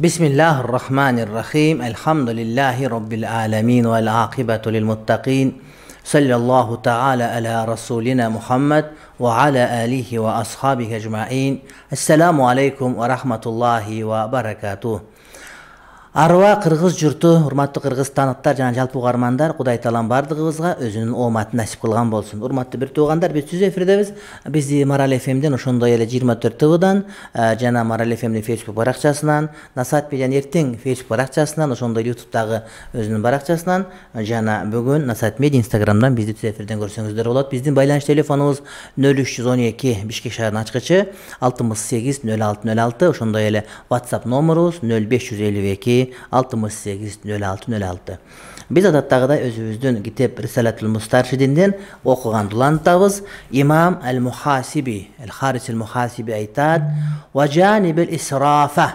بسم الله الرحمن الرحيم الحمد لله رب العالمين والعاقبة للمتقين صلى الله تعالى على رسولنا محمد وعلى آله وأصحابه أجمعين السلام عليكم ورحمة الله وبركاته аруа кыргыз журту урматтуу кыргызстандыктар жана жалпы угармандар кудай таалам баардыгыбызга өзүнүн ооматын насип кылган болсун. Урматтуу бир туугандар биз түз эфирдебиз. Бизди марал фмден ошондой эле жыйырма төрт твдан жана марал фмдин фейсбук баракчасынан насаат медианын эртең фейсбук баракчасынан ошондой ютубтагы өзүнүн баракчасынан жана бүгүн насаат медиа инстаграмдан бизди түз эфирден көрсөңүздөр болот. Биздин байланыш телефонубуз нөл үч жүз он эки бишкек шаарынын ачкычы алтымыш сегиз нөл алты нөл алты ошондой эле whatsapp номерубуз нөл беш жүз элүү эки алтымыш сегиз нөл алты нөл алты биз адаттагыдай өзүбүздүн китеп рисалатул мустаршидинден окуганды улантабыз имам ал мухасиби ал харис ал мухасиби айтат исрафа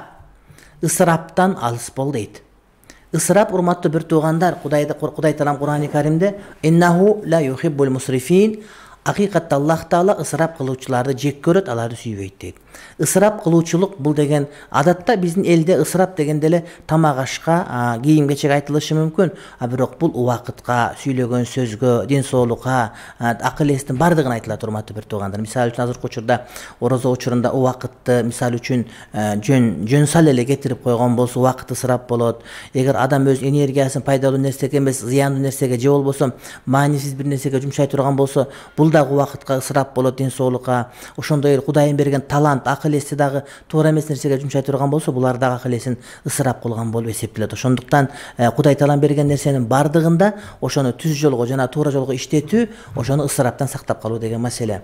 ысыраптан алыс бол дейт ысырап урматтуу бир туугандар кудайды кудай таалам курани каримде иннаху ла юхиббул мусрифин акыйкатта аллах таала ысырап кылуучуларды жек көрөт аларды сүйбөйт дейт ысырап кылуучулук бул деген адатта биздин элде ысырап дегенде эле тамак ашка кийим кечек айтылышы мүмкүн. А бирок бул убакытка сүйлөгөн сөзгө ден соолукка акыл эстин баардыгына айтылат урматтуу бир туугандар мисалы үчүн азыркы учурда орозо учурунда убакытты мисалы үчүн жөн жөн сале эле кетирип койгон болсо убакыт ысырап болот. Эгер адам өз энергиясын пайдалуу нерсеге эмес зыяндуу нерсеге же болбосо маанисиз бир нерсеге жумшай турган болсо бул дагы убакытка ысырап болот ден соолукка ошондой эле кудайым берген талант акыл эсти дагы туура эмес нерсеге жумшай турган болсо булар дагы акыл эсин ысырап кылган болуп эсептелет ошондуктан кудай таалам берген нерсенин баардыгында ошону түз жолго жана туура жолго иштетүү ошону ысыраптан сактап калуу деген маселе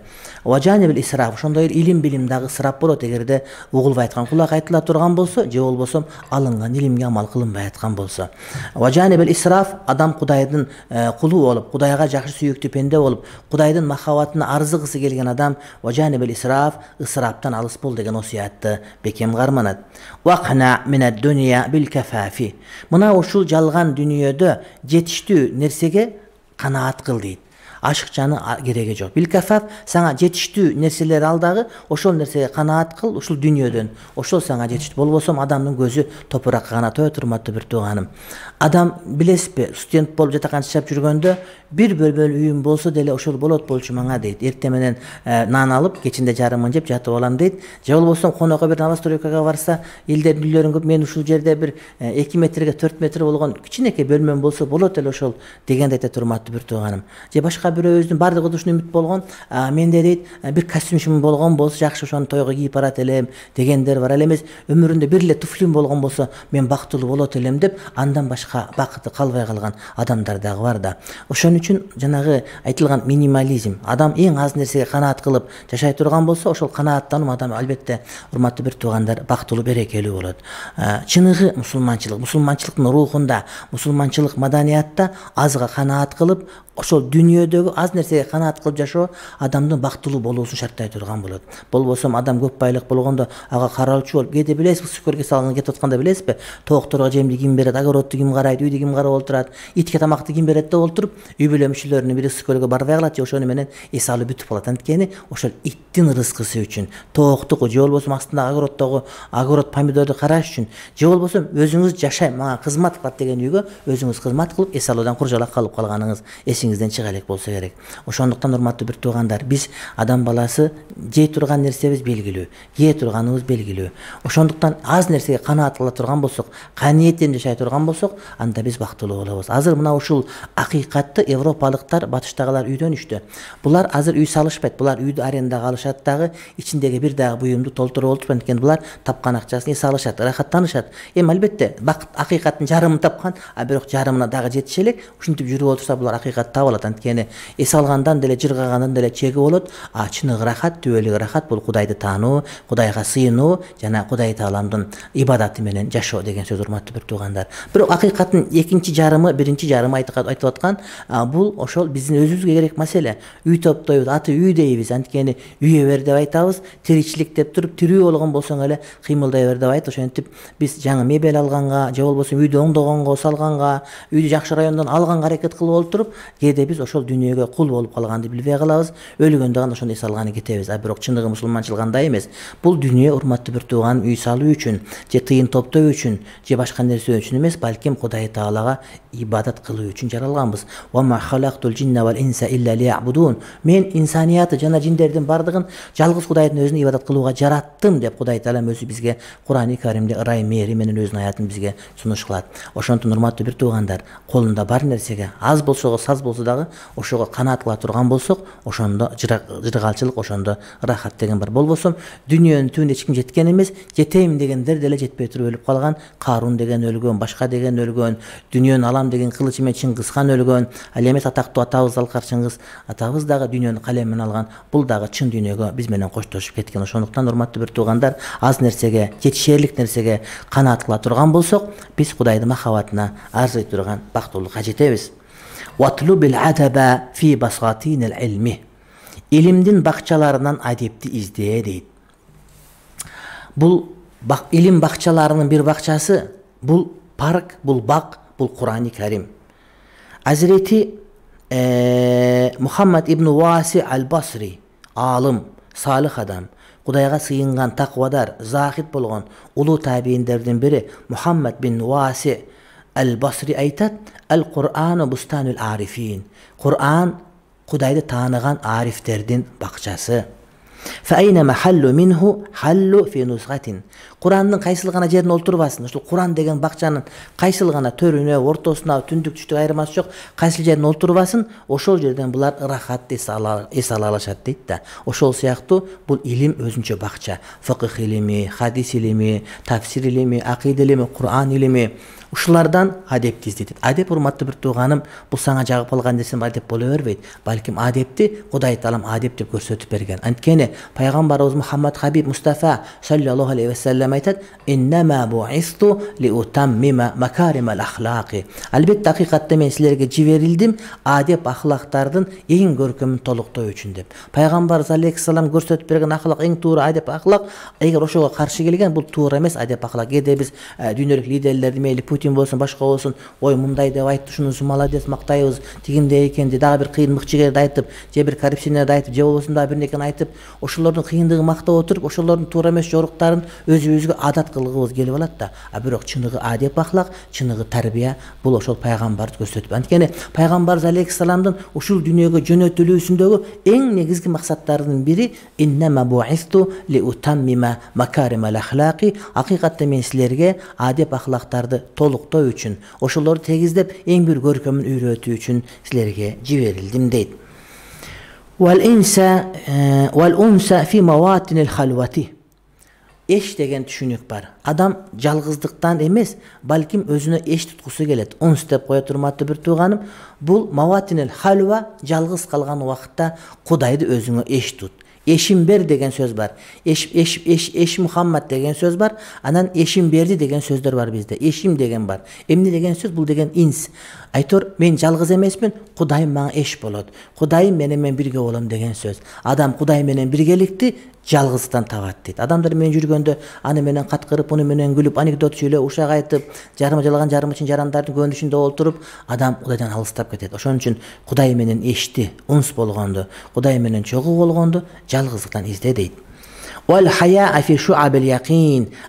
исраф ошондой эле илим билим дагы ысырап болот. Эгерде угулбай айткан кулак айтыла турган болсо же болбосо алынган илимге амал кылынбай аткан болсо. Исраф адам кудайдын кулу болуп кудайга жакшы сүйүктүү пенде болуп кудайдын махабатына арзыгысы келген адам исраф ысыраптан алыс бол деген осуятты бекем карманат мына ушул жалган дүйнөдө жетиштүү нерсеге канаат кыл дейт ашыкчаны кереги жок билкафаф сага жетиштүү нерселер ал дагы ошол нерсеге канаат кыл ушул дүйнөдөн ошол сага жетиштүү болбосо адамдын көзү топуракка гана тоет урматтуу бир тууганым адам билесизби студент болуп жатакан жашап жүргөндө бир бөлмөлүү үйүм болсо деле ошол болот болчу мага дейт эртең менен нан алып кечинде жарымын жеп жатып алам дейт же болбосо конокко бир новостройкага барса элдердин үйлөрүн көрүп мен ушул жерде бир эки метрге төрт метр болгон кичинекей бөлмөм болсо болот эле ошол дегенди айтат урматтуу бир тууганым же башка бирөөбүздүн баардыгыбызда ушундай үмүт болгон менде дейт бир костюмчум болгон болсо жакшы ошону тойго кийип барат элем дегендер бар ал эмес өмүрүндө бир эле туфлим болгон болсо мен бактылуу болот элем деп андан башка бакыты калбай калган адамдар дагы бар да ошон үчүн жанагы айтылган минимализм. Адам эң аз нерсеге канаат кылып жашай турган болсо ошол канааттануу адам албетте урматтуу бир туугандар бактылуу берекелүү болот. Чыныгы мусулманчылык. Мусулманчылыктын рухунда мусулманчылык маданиятта азга канаат кылып ошол дүйнөдөгү аз нерсеге канаат кылып жашоо адамдын бактылуу болуусун шарттай турган болот болбосо адам көп байлык болгондо ага кароочу болуп кээде билесизби ысык салган кетип атканда билесизби тоокторго жемди ким берет огородду ким карайт үйдү ким карап отурат итке тамакты ким берет деп олтуруп үй бүлө мүчөлөрүнүн бири көлгө барбай калат же ошону менен эс алуу бүтүп калат анткени ошол иттин ырыскысы үчүн тооктуку же болбосо астындагы огороддогу огород помидорду караш үчүн же болбосо өзүңүз жашайм мага кызмат кылат деген үйгө өзүңүз кызмат кылып эс алуудан кур жалак калып калганыңыз эсиңизден чыга элек болсо керек. Ошондуктан урматтуу бир туугандар биз адам баласы жей турган нерсебиз белгилүү кээ турганыбыз белгилүү ошондуктан аз нерсеге канаат кыла турган болсок каниеттенip жашай турган болсок анда биз бактылуу болобуз. Азыр мына ушул акыйкатты европалыктар батыштагылар үйрөнүштү булар азыр үй салышпайт булар үйдү арендага алышат дагы ичиндеги бир дагы буюмду толтуруп олтурушпайт анткени булар тапкан акчасын эс алышат ырахаттанышат. Эми албетте бакыт акыйкаттын жарымын тапкан а бирок жарымына дагы жетише элек ушинтип жүрүп отурса булар таба алат анткени эс алгандан деле жыргагандан деле чеги болот. А чыныгы ырахат түбөлүк ырахат бул кудайды таануу кудайга сыйынуу жана кудай тааламдын ибадаты менен жашоо деген сөз урматтуу бир туугандар. Бирок акыйкаттын экинчи жарымы биринчи жарымы айтып аткан бул ошол биздин өзүбүзгө керек маселе. Үй топтойбуз аты үй дейбиз. Анткени үйө бер деп айтабыз тиричилик деп туруп тирүү болгон болсоң эле кыймылдай бер деп айтат ошентип биз жаңы мебель алганга же болбосо үйдү оңдогонго салганга үйдү жакшы райондон алганга аракет кылып олтуруп кээде биз ошол дүйнөгө кул болуп калганды билбей калабыз өлгөндө гана ошону эс алганы кетебиз а бирок чыныгы мусулманчылык андай эмес бул дүйнө урматтуу бир тууганым үй салуу үчүн же тыйын топтоо үчүн же башка нерсе үчүн эмес балким кудай таалага ибадат кылуу үчүн жаралганбыз мен инсаниятты жана жиндердин баардыгын жалгыз кудайдын өзүн ибадат кылууга жараттым деп кудай таалам өзү бизге курани каримде ырайым мээри менен өзүнүн аятын бизге сунуш кылат ошондуктан урматтуу бир туугандар колунда бар нерсеге аз болсо саз болсо дагы ошого канаат кыла турган болсок ошондо жыргалчылык ошондо ырахат деген бар болбосо дүйнөнүн түбүнө эч ким жеткен эмес жетейин дегендер деле жетпей туруп өлүп калган карун деген өлгөн башка деген өлгөн дүйнөнү алам деген кылычы менен чыңгыз хан өлгөн ал эмес атактуу атабыз залкар чыңгыз атабыз дагы дүйнөнү калем менен алган бул дагы чын дүйнөгө биз менен коштошуп кеткен. Ошондуктан урматтуу бир туугандар аз нерсеге жетишээрлик нерсеге канаат кыла турган болсок биз кудайдын махабатына арзый турган бактылуулукка жетебиз. Илимдин бакчаларынан адепти издээ дейт бул илим бакчаларынын бир бакчасы бул парк бул бак бул курани карим азирети мухаммад ибн уаси ал басри аалым салых адам кудайга сыйынган такыбадар захид болгон улуу табийиндердин бири мухаммад бин уаси ал басри айтат ал курану бустанул арифин куран кудайды тааныган арифтердин бакчасы курандын кайсыл гана жерине олтурбасын ушул куран деген бакчанын кайсыл гана төрүнө ортосуна түндүк түштүк айырмасы жок кайсыл жерине олтурбасын ошол жерден булар ырахатты эс ала алышат дейт да ошол сыяктуу бул илим өзүнчө бакча фыкых илими хадис илими тафсир илими акида илими куран илими ушулардан адепти издетет адеп урматтуу бир тууганым бул сага жагып калган нерсе адеп боло бербейт балким адепти кудай таалам адеп деп көрсөтүп берген. Анткени пайгамбарыбыз мухаммад хабиб мустафа саллаллаху алейхи вассалам айтат албетте акыйкатта мен силерге жиберилдим адеп ахлактардын эң көркөмүн толуктоо үчүн деп. Пайгамбарыбыз алейхисалам көрсөтүп берген ахлак эң туура адеп ахлак эгер ошого каршы келген бул туура эмес адеп ахлак кээде биз дүйнөлүк лидерлерди мейли путин болсун башка болсун ой мындай деп айтты ушунусу молодец мактайбыз тигиндей экен же дагы бир кыйын мыкчыгерди айтып же бир коррупционерди айтып же болбосо дагы бир неркени айтып ошолордун кыйындыгын мактап отуруп ошолордун туура эмес жоруктарын өзүбүзгө адат кылгыбыз келип алат да. А бирок чыныгы адеп ахлак чыныгы тарбия бул ошол пайгамбарыбыз көрсөтүп анткени пайгамбарыбыз алейхисаламдын ушул дүйнөгө жөнөтүлүүсүндөгү эң негизги максаттарынын бири акыйкатта мен силерге адеп ахлактарды толуктоо үчүн ошолорду тегиздеп эң бир көркөмүн үйрөтүү үчүн силерге жиберилдим дейт эш деген түшүнүк бар адам жалгыздыктан эмес балким өзүнө эч туткусу келет унс деп коет урматтуу бир тууганым бул маватинел халва жалгыз калган убакытта кудайды өзүңө эч тут эшим бер деген сөз бар эш мухаммад деген сөз бар анан берди деген сөздөр бар бизде эшим деген бар эмне деген сөз бул деген инс айтор мен жалгыз эмесмин кудайым мага эш болот кудайым менен мен бирге болом деген сөз адам кудай менен биргеликти жалгыздыктан табат дейт адамдар менен жүргөндө аны менен каткырып муну менен күлүп анекдот сүйлөп ушак айтып жарымы жалган жарымы чын жарандардын көңүлүчүндө олтуруп адам кудайдан алыстап кетет ошон үчүн кудай менен эшти унс болгонду кудай менен чогуу болгонду жалгыздыктан изде дейт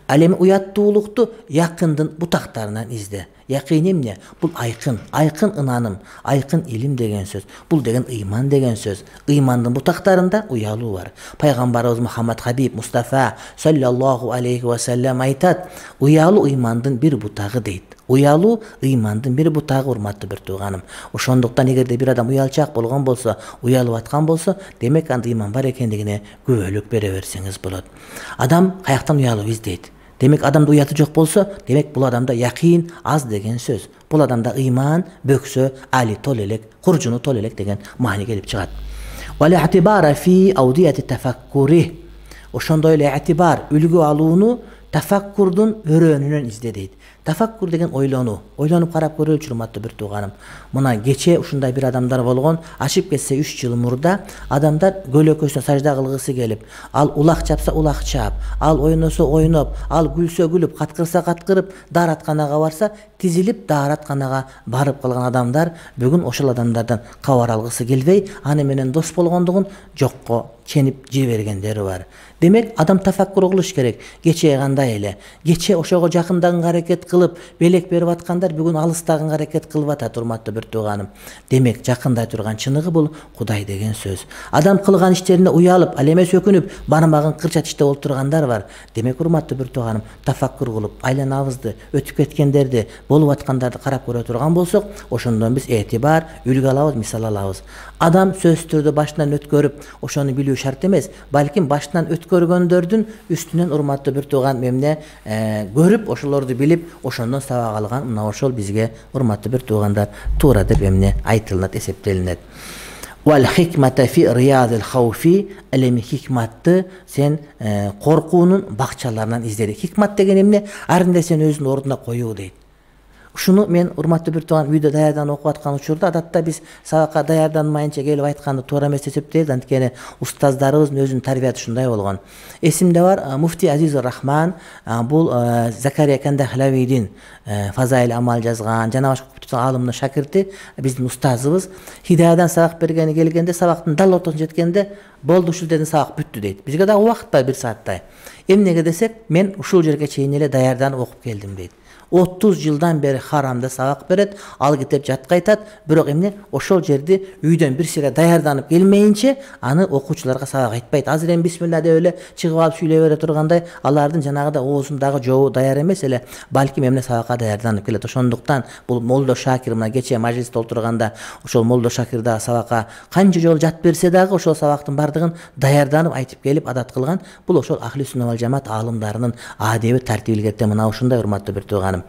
ал эми уяттуулукту якындын бутактарынан изде якин эмне бул айкын айкын ынаным айкын илим деген сөз бул деген ыйман деген сөз. Ыймандын бутактарында уялуу бар. Пайгамбарыбыз мухаммад хабиб мустафа саллаллаху алейхи вассалам айтат уялуу ыймандын бир бутагы дейт уялуу ыймандын бир бутагы урматтуу бир тууганым ошондуктан эгерде бир адам уялчаак болгон болсо уялып аткан болсо демек анда ыйман бар экендигине күбөлүк бере берсеңиз болот адам каяктан уялып издейт демек адамда уяты жок болсо демек бул адамда якин аз деген сөз бул адамда ыйман бөксө али тол элек куржуну тол элек деген маани келип чыгат ошондой эле этибар үлгү алууну тафаккурдун өрөөнүнөн изде дейт тафаккур деген ойлонуу ойлонуп карап көрөлүчү урматтуу бир тууганым. Мына кечээ ушундай бир адамдар болгон ашып кетсе үч жыл мурда адамдар көлөкөсүнө сажда кылгысы келип ал улак чапса улак чаап ал ойносо ойноп ал күлсө күлүп каткырса каткырып дааратканага барса тизилип дааратканага барып калган адамдар бүгүн ошол адамдардан кабар алгысы келбей аны менен дос болгондугун жокко ченип жибергендери бар. Демек адам тафаккур кылыш керек. Кечээ кандай эле? Кечээ ошого жакындаганга аракет кылып белек берип аткандар бүгүн алыстаганга аракет кылып атат урматтуу бир тууганым. Демек жакындай турган чыныгы бул кудай деген сөз. Адам кылган иштерине уялып ал эмес өкүнүп бармагын кырча тиштеп отургандар бар. Демек урматтуу бир тууганым тафаккур кылып айланабызды өтүп кеткендерди болуп аткандарды карап көрө турган болсок ошондон биз этибар үлгү алабыз мисал алабыз. Адам сөзсүз түрдө башынан өткөрүп ошону билүү шарт эмес балким башынан өткөргөндөрдүн үстүнөн урматтуу бир тууган эмне көрүп ошолорду билип ошондон сабак алган мына ошол бизге урматтуу бир туугандар туура деп эмне айтылат эсептелинет ал эми хикматты сен коркуунун бакчаларынан издеди хикмат деген эмне ар нерсени өзүнүн ордуна коюу дейт ушуну мен урматтуу бир тууган үйдө даярданып окуп аткан учурда адатта биз сабакка даярданмайынча келип айтканды туура эмес эсептейбиз анткени устаздарыбыздын өзүнүн тарбияты ушундай болгон эсимде бар муфтий азизур рахман бул закария кандахлавийдин фазаил амал жазган жана башка аалымдын шакирти биздин устазыбыз хидаядан сабак бергени келгенде сабактын дал ортосуна жеткенде болду ушул жерден сабак бүттү дейт бизге дагы убакыт бар бир сааттай эмнеге десек мен ушул жерге чейин эле даярданып окуп келдим дейт отуз жылдан бери харамда сабак берет ал кетип жатка айтат бирок эмне ошол жерди үйдөн бир сыйра даярданып келмейинче аны окуучуларга сабак айтпайт азыр эми бисмилла деп эле чыгып алып сүйлөй бере тургандай алардын жанагыдай оозундагы жообу даяр эмес эле балким эмне сабакка даярданып келет. Ошондуктан бул молдо шакир мына кечээ мажлисте отурганда ошол молдо шакир дагы сабакка канча жолу жатып берсе дагы ошол сабактын баардыгын даярданып айтып келип адат кылган. Бул ошол ахли сунна вал жамаат аалымдарынын адеби тартиби илгертен мына ушундай урматтуу бир тууганым.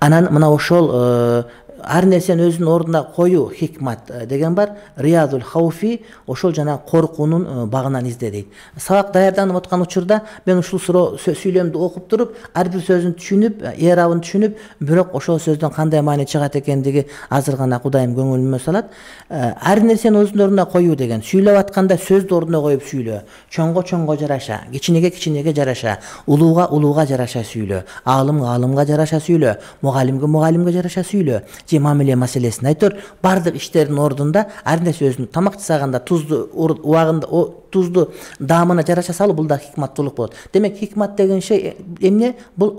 Анан мына ошол э, ар нерсени өзүнүн ордуна коюу хикмат э, деген бар. Риядул хауфи ошол жанагы коркуунун э, багынан изде дейт сабак даярданып аткан учурда мен ушул суроо сүйлөмдү окуп туруп ар бир сөзүн түшүнүп эрабын түшүнүп бирок ошол сөздөн кандай маани чыгат экендиги азыр гана кудайым көңүлүмө салат. Ар нерсени өзүнүн ордуна коюу деген сүйлөп атканда сөздү ордуна коюп сүйлө чоңго чоңго жараша кичинеге кичинеге жараша улууга улууга жараша сүйлө аалымга аалымга жараша сүйлө мугалимге мугалимге жараша сүйлө же мамиле маселесин айтор. Баардык иштердин ордунда ар нерсе өзүнүн тамак жасаганда тузду убагында тузду даамына жараша салуу бул дагы хикматтуулук болот демек хикмат деген шей эмне бул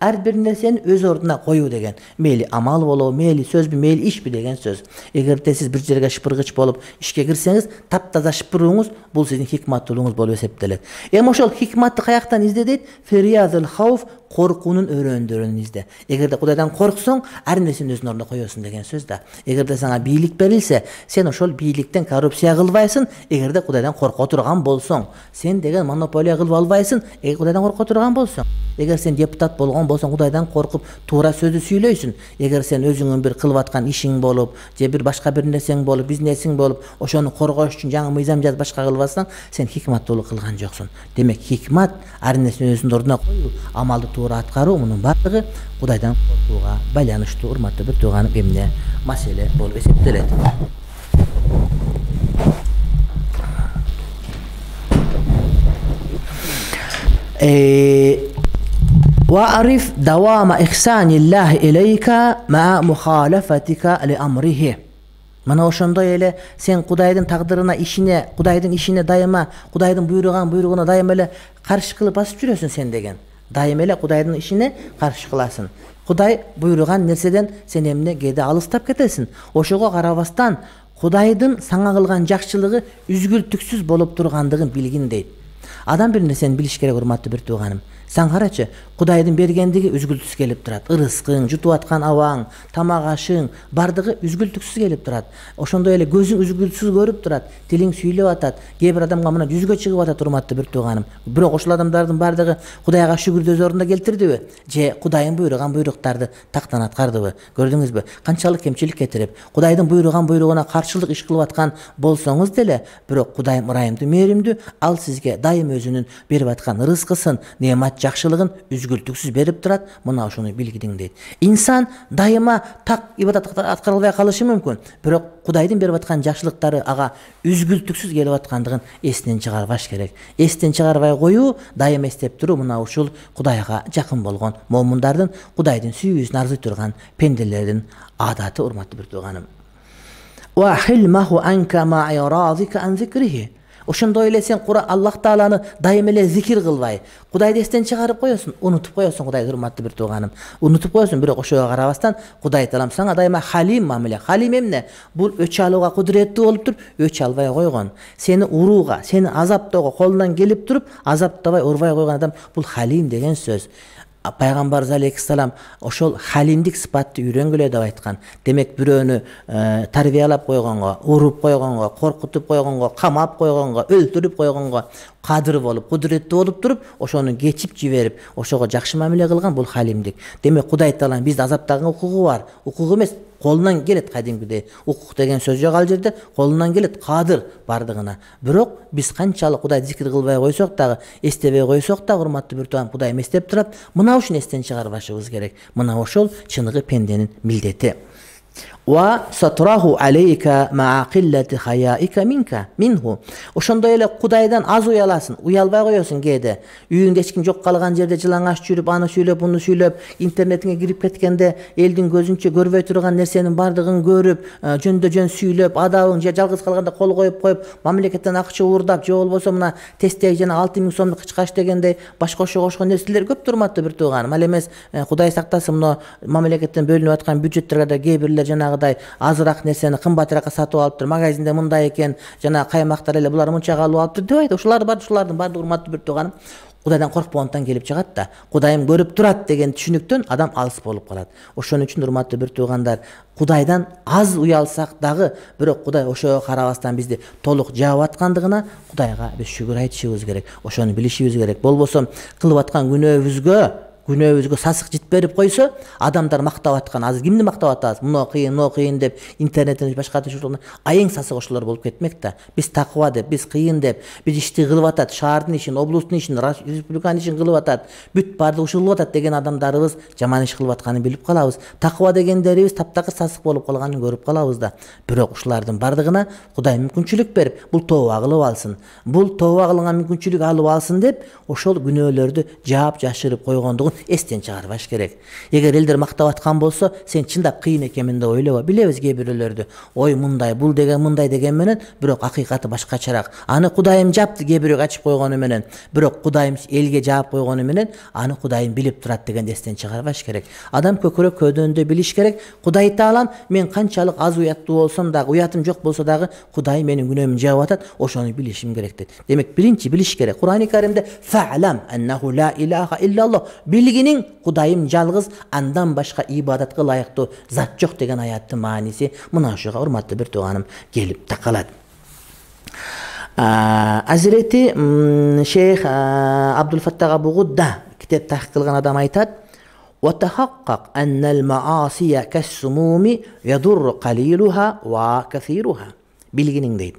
ар бир нерсени өз ордуна коюу деген мейли амал болобу мейли сөзбү мейли ишпи деген сөз эгерде сиз бир жерге шыпыргыч болуп ишке кирсеңиз таптаза шыпырууңуз бул сиздин хикматтуулугуңуз болуп эсептелет эми ошол хикматты каяктан изде дейт коркуунун өрөөндөрүн изде эгерде кудайдан корксоң ар нерсени өзүнүн ордуна коесуң деген сөз да эгерде сага бийлик берилсе сен ошол бийликтен коррупция кылбайсың эгерде кудайдан корко турган болсоң сен деген монополия кылып албайсың эгер кудайдан корко турган болсоң эгер сен депутат болгон болсоң кудайдан коркуп туура сөздү сүйлөйсүң эгер сен өзүңүн бир кылып аткан ишиң болуп же бир башка бир нерсең болуп бизнесиң болуп ошону коргош үчүн жаңы мыйзам жазып башка кылып атсаң сен хикматтуулук кылган жоксуң демек хикмат ар нерсени өзүнүн ордуна коюу амалды туура аткаруу мунун баардыгы кудайдан коркууга байланыштуу урматтуу бир тууганым эмне маселе болуп эсептелет وأعرف دوام إحسان الله إليك مع مخالفتك لأمره мына ошондой эле сен кудайдын тагдырына ишине кудайдын ишине дайыма кудайдын буйруган буйругуна дайыма эле каршы кылып басып жүрөсүң сен деген дайыма эле кудайдын ишине каршы кыласың кудай буйруган нерседен сен эмне кээде алыстап кетесиң ошого карабастан кудайдын сага кылган жакшылыгы үзгүлтүксүз болуп тургандыгын билгин дейт адам бир нерсени билиш керек урматтуу бир тууганым. Сен карачы кудайдын бергендиги үзгүлтүсүз келип турат. Ырыскың жутуп аткан абаң тамак ашың баардыгы үзгүлтүксүз келип турат. Ошондой эле көзүң үзгүлтүсүз көрүп турат тилиң сүйлөп атат. Кээ бир адамга мына жүзгө чыгып атат урматтуу бир тууганым. Бирок ошол адамдардын баардыгы кудайга шүгүрдү өз ордуна келтирдиби? Же кудайым буйруган буйруктарды тактан аткардыбы? Көрдүңүзбү? Канчалык кемчилик кетирип кудайдын буйруган буйругуна каршылык иш кылып аткан болсоңуз деле бирок кудайым ырайымдуу мээримдүү ал сизге дайым өзүнүн берип аткан ырыскысын неамат жакшылыгын үзгүлтүксүз берип турат мына ушуну билгириң дейт инсан дайыма так ибадат аткара албай калышы мүмкүн бирок кудайдын берип аткан жакшылыктары ага үзгүлтүксүз келип аткандыгын эсинен чыгарбаш керек. Эстен чыгарбай коюу дайыма эстеп туруу мына ушул кудайга жакын болгон момундардын кудайдын сүйүүсүн арзый турган пенделердин адаты урматтуу бир тууганым ошондой эле сен аллах тааланы дайым эле зикир кылбай. Кудайды эстен чыгарып коесуң унутуп коесуң кудайды урматтуу бир тууганым. Унутуп коесуң бирок ошого карабастан кудай таалам сага дайыма халим мамиле. Халим эмне? Бул өч алууга кудуреттүү болуп туруп өч албай койгон. Сени урууга сени азаптоого колунан келип туруп азаптабай урбай койгон адам бул халим деген сөз. Пайгамбарыбыз алейхисалам ошол халимдик сыпатты үйрөнгүлө деп айткан демек бирөөнү э, тарбиялап койгонго уруп койгонго коркутуп койгонго камап койгонго өлтүрүп койгонго кадыр болуп кудуреттүү болуп туруп ошону кечип жиберип ошого жакшы мамиле кылган бул халимдик. Демек кудай тааланын бизди азаптаган укугу бар. Укугу эмес колунан келет кадимкидей укук деген сөз жок ал жерде колунан келет кадыр баардыгына бирок биз канчалык кудайды зикир кылбай койсок дагы эстебей койсок дагы урматтуу бир тууган кудай эстеп турат мына ушуну эстен чыгарбашыбыз керек. Мына ошол чыныгы пенденин милдети ошондой эле кудайдан аз уяласың уялбай коесуң кээде үйүңдө эч ким жок калган жерде жылаңач жүрүп аны сүйлөп буну сүйлөп интернетиңе кирип кеткенде элдин көзүнчө көрбөй турган нерсенин баардыгын көрүп жөндө жөн сүйлөп адабың же жалгыз калганда кол коюп коюп мамлекеттен акча уурдап же болбосо мына тесттеги жана алты миң сомдук кычкач дегендей башка ошого окшогон нерселер көп урматтуу бир тууганым ал эмес кудай сактасын мына мамлекеттен бөлүнүп аткан бюджеттерге да кээ бирлер жанагыдай азыраак нерсени кымбатыраакка сатып алыптыр магазинде мындай экен жана каймактар эле булар мынчага алып алыптыр дебайт ушулар бар ушулардын баардыгы урматтуу бир тууганым кудайдан коркпогондуктан келип чыгат да кудайым көрүп турат деген түшүнүктөн адам алыс болуп калат ошон үчүн урматтуу бир туугандар кудайдан аз уялсак дагы бирок кудай ошого карабастан бизди толук жаап аткандыгына кудайга биз шүгүр айтышыбыз керек ошону билишибиз керек. Болбосо кылып аткан күнөөбүзгө күнөөбүзгө сасык жит берип койсо адамдар мактап аткан азыр кимди мактап атабыз мына кыйын могу кыйын деп интернеттен башка а эң сасык ошолор болуп кетмек да биз такыба деп биз кыйын деп биз ишти кылып атат шаардын ишин облусттун ишин республиканын ишин кылып атат бүт баардыгы ушул кылып атат деген адамдарыбыз жаман иш кылып атканын билип калабыз такыба дегендерибиз таптакыр сасык болуп калганын көрүп калабыз да. Бирок ушулардын баардыгына кудай мүмкүнчүлүк берип бул тооба кылып алсын. Бул тооба кылган мүмкүнчүлүк алып алсын деп ошол күнөөлөрдү жаап жашырып койгондугун эстен чыгарбаш керек эгер элдер мактап аткан болсо сен чындап кыйын экенмин деп ойлобо билебиз кээ бирөөлөрдү ой мындай бул деген мындай деген менен бирок акыйкаты башкачараак аны кудайым жапты кээ бирөөгө ачып койгону менен бирок кудайым элге жаап койгону менен аны кудайым билип турат дегенди эстен чыгарбаш керек адам көкүрөк көөдөнүндө билиш керек кудай таалам мен канчалык аз уяттуу болсом дагы уятым жок болсо дагы кудай менин күнөөмдү жаап атат ошону билишим керек дейт демек биринчи билиш керек курани каримде билгиниң кудайым жалгыз андан башка ибадатка ылайыктуу зат жок деген аяттын мааниси мына ушуга урматтуу бир тууганым келип такалат. Азирети шейх абдулфаттах абу гудда китеп тахкик кылган адам айтат. Билгиниң дейт.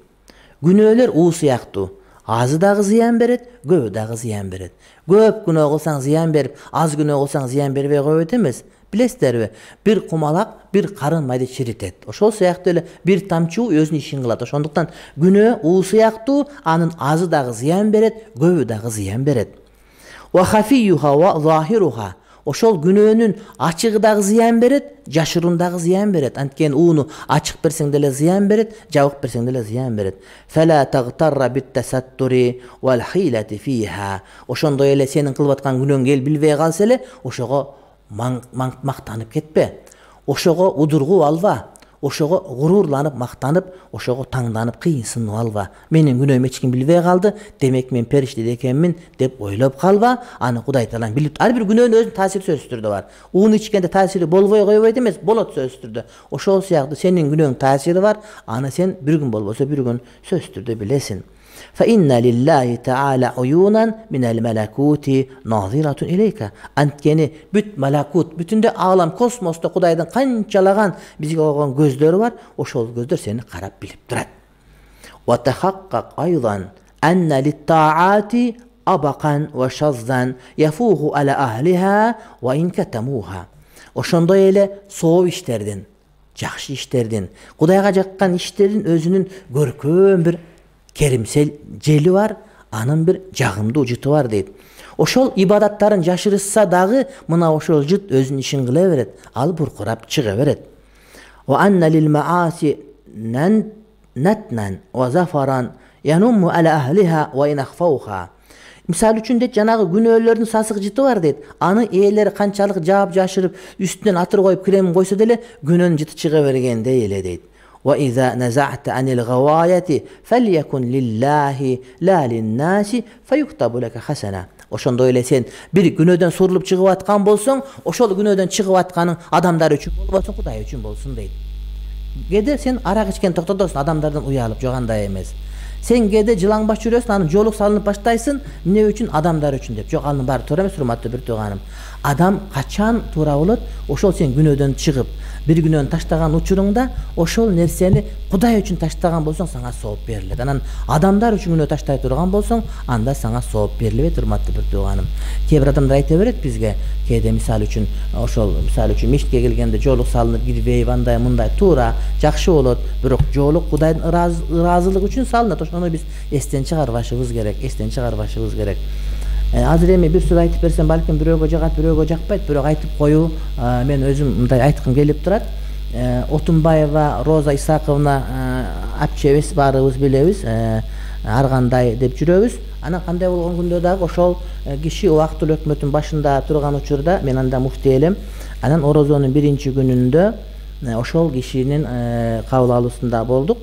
Күнөөлөр уу сыяктуу азы дагы зыян берет көбү дагы зыян берет көп күнөө кылсаң зыян берип аз күнөө кылсаң зыян бербей койбойт эмес билесиздерби бир кумалак бир карын майды чиритет ошол сыяктуу эле бир тамчы уу өзүнүн ишин кылат. Ошондуктан күнөө уу сыяктуу анын азы дагы зыян берет көбү дагы зыян берет. Ошол күнөөнүн ачыгы дагы зыян берет жашыруун дагы зыян берет анткени ууну ачык берсең деле зыян берет жабык берсең деле зыян берет ошондой эле сенин кылып аткан күнөөңдү эл билбей калса эле ошого мактанып кетпе ошого удургуп алба ошого гурурланып мактанып ошого таңданып кыйынсынып алба менин күнөөмдү эч ким билбей калды демек мен периштеде экенмин деп ойлоп калба аны кудай таалам билип ар бир күнөөнүн өзүнүн таасири сөзсүз түрдө бар. Ууну ичкенде таасири болбой койбойт эмес болот сөзсүз түрдө ошол сыяктуу сенин күнөөңдүн таасири бар аны сен бир күн болбосо бир күн сөзсүз түрдө билесиң. анткени бүт малакут бүтүндөй аалам космосто кудайдын канчалаган бизге койгон көздөрү бар ошол көздөр сени карап билип турат أن للطاعات أبقا وشظا يفوه على أهلها وإن كتموها ошондой эле сооп иштердин жакшы иштердин кудайга жаккан иштердин өзүнүн көркөм бир керимсел бар анын бир жагымдуу жыты бар дейт ошол ибадаттарын жашырышса дагы мына ошол жыт өзүнүн ишин кыла берет ал буркурап чыга берет мисалы үчүн дейт жанагы күнөөлөрдүн сасык жыты бар дейт аны ээлери канчалык жаап жашырып үстүнөн атыр коюп кремин койсо деле күнөөнүн жыты чыга бергендей эле дейт وإذا نزعت عن الغواية فليكن لله لا للناس فيكتب لك حسنة ошондой эле сен бир күнөөдөн сурулуп чыгып аткан болсоң ошол күнөөдөн чыгып атканың адамдар үчүн болбосун кудай үчүн болсун дейт кээде сен арак ичкен токтотосуң адамдардан уялып жок андай эмес сен кээде жылаңбаш жүрөсүң анан жоолук салынып баштайсың эмне үчүн адамдар үчүн деп жок анын баары туура эмес урматтуу бир тууганым адам качан туура болот ошол сен күнөөдөн чыгып бир күнөөнү таштаган учуруңда ошол нерсени кудай үчүн таштаган болсоң сага сооп берилет. Анан адамдар үчүн күнөө таштай турган болсоң анда сага сооп берилбейт урматтуу бир тууганым. Кээ бир адамдар айта берет бизге кээде мисалы үчүн ошол мисалы үчүн мечитке келгенде жоолук салынып кирбейб андай мындай туура жакшы болот бирок жоолук кудайдын ыраазылыгы үчүн салынат ошону биз эстен чыгарбашыбыз керек эстен чыгарбашыбыз керек азыр эми бир сөз айтып берсем балким бирөөгө жагат бирөөгө жакпайт. Бирок айтып коюу мен өзүм мындай айткым келип турат. Отунбаева роза исаковна апчебиз баарыбыз билебиз. Ар кандай деп жүрөбүз. Анан кандай болгон күндө дагы ошол киши убактылуу өкмөттүн башында турган учурда мен анда муфтий элем. Анан орозонун биринчи күнүндө ошол кишинин кабыл алуусунда болдук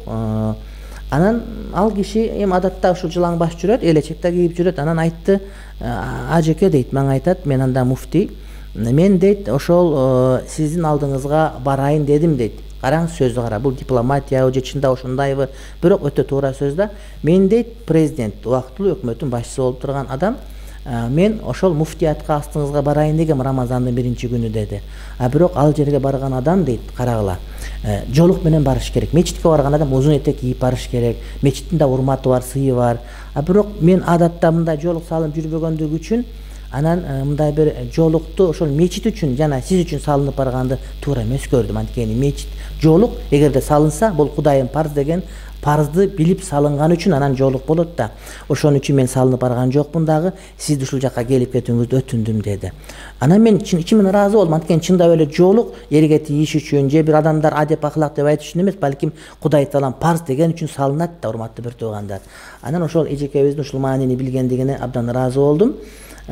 анан ал киши эми адатта ушул жылаңбаш жүрөт элечек да кийип жүрөт. Анан айтты ажеке дейт мага айтат мен анда муфтий мен дейт ошол сиздин алдыңызга барайын дедим дейт. Караңыз сөздү кара бул дипломатиябы же чындап ошондайбы бирок өтө туура сөз да мен дейт президент убактылуу өкмөттүн башчысы болуп турган адам мен ошол муфтиятка астыңызга барайын дегем рамазандын биринчи күнү деди а бирок ал жерге барган адам дейт карагыла жолук менен барыш керек. Мечитке барган адам узун этек кийип барыш керек. Мечиттин да урматы бар сыйы бар. А бирок мен адатта мындай жолук салынып жүрбөгөндүгү үчүн анан мындай бир жолукту ошол мечит үчүн жана сиз үчүн салынып барганды туура эмес көрдүм. Анткени мечит жолук эгерде салынса бул кудайын парз деген парызды билип салынган үчүн анан жоолук болот да. Ошон үчүн мен салынып барган жокмун дагы. Сизди ушул жака келип кетүүңүздү өтүндүм деди. Анан мен ичимден ыраазы болдум анткени чындап эле жоолук элге тийиш үчүн же бир адамдар адеп ахлак деп айтыш үчүн эмес балким кудай таалам парз деген үчүн салынат да урматтуу бир туугандар. Анан ошол эжекебиздин ушул маанини билгендигине абдан ыраазы болдум.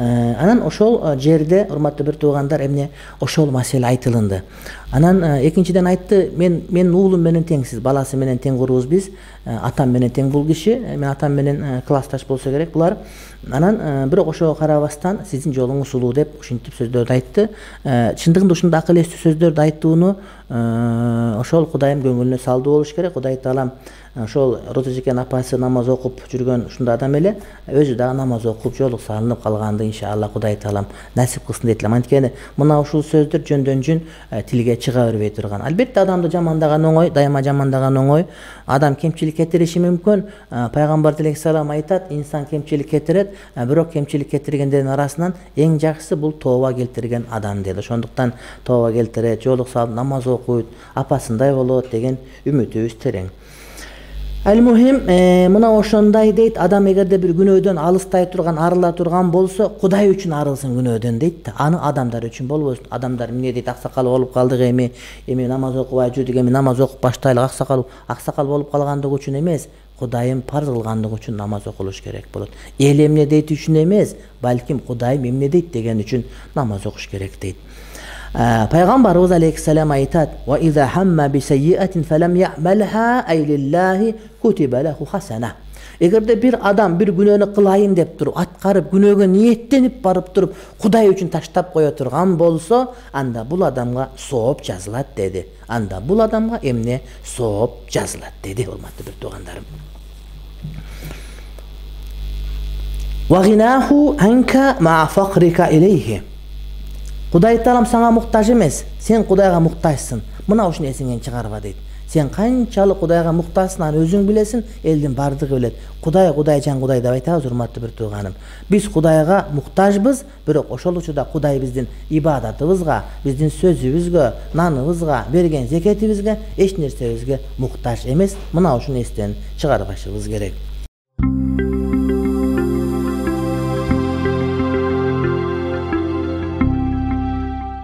Э, анан ошол э, жерде урматтуу бир туугандар эмне ошол маселе айтылынды. Анан э, экинчиден айтты мен менин уулум менен теңсиз баласы менен тең курубуз биз. Атам менен тең бул киши. Мен атам менен классташ болсо керек булар. Анан бирок ошого карабастан сиздин жолуңуз улуу деп ушинтип сөздөрдү айтты. Чындыгында ушундай акыл эстүү сөздөрдү айтууну ошол кудайым көңүлүнө салдуу болуш керек. Кудай таалам ошол роза эжекенин апасы намаз окуп жүргөн ушундай адам эле өзү дагы намаз окуп жоолук салынып калганды иншалла кудай таалам насип кылсын дейт элем анткени мына ушул сөздөр жөндөн жөн тилге чыга бербей турган. Албетте адамды жамандаган оңой дайыма жамандаган оңой. Адам кемчилик кетириши мүмкүн. Пайгамбар алейхисалам айтат инсан кемчилик кетирет бирок кемчилик кетиргендердин арасынан эң жакшысы бул тооба келтирген адам дейт ошондуктан тооба келтирет жоолук салып намаз окуйт апасындай болот деген үмүтүбүз терең ал мына ошондой дейт адам эгерде бир күнөөдөн алыстай турган арыла турган болсо кудай үчүн арылсын күнөөдөн дейт да аны адамдар үчүн болбосун адамдар эмне дейт аксакал болуп калдык эми эми намаз окубай жүрдүк эми намаз окуп баштайлык аксакал аксакал болуп калгандыгы үчүн эмес кудайым парз кылгандыгы үчүн намаз окулуш керек болот эл эмне дейт үчүн эмес балким кудайым эмне дейт деген үчүн намаз окуш керек дейт пайгамбарыбыз алейхисалам айтат эгерде бир адам бир күнөөнү кылайын деп туруп аткарып күнөөгө ниеттенип барып туруп кудай үчүн таштап кое турган болсо анда бул адамга сооп жазылат деди анда бул адамга эмне сооп жазылат деди урматтуу бир туугандарым кудай таалам сага муктаж эмес сен кудайга муктажсың мына ушуну эсиңен чыгарба дейт сен канчалык кудайга муктажсың аны өзүң билесиң элдин баардыгы билет кудай кудайжан кудай деп айтабыз урматтуу бир тууганым биз кудайга муктажбыз бирок ошол учурда кудай биздин ибадатыбызга биздин сөзүбүзгө наныбызга берген зекетибизге эч нерсебизге муктаж эмес мына ушуну эстен чыгарбашыбыз керек.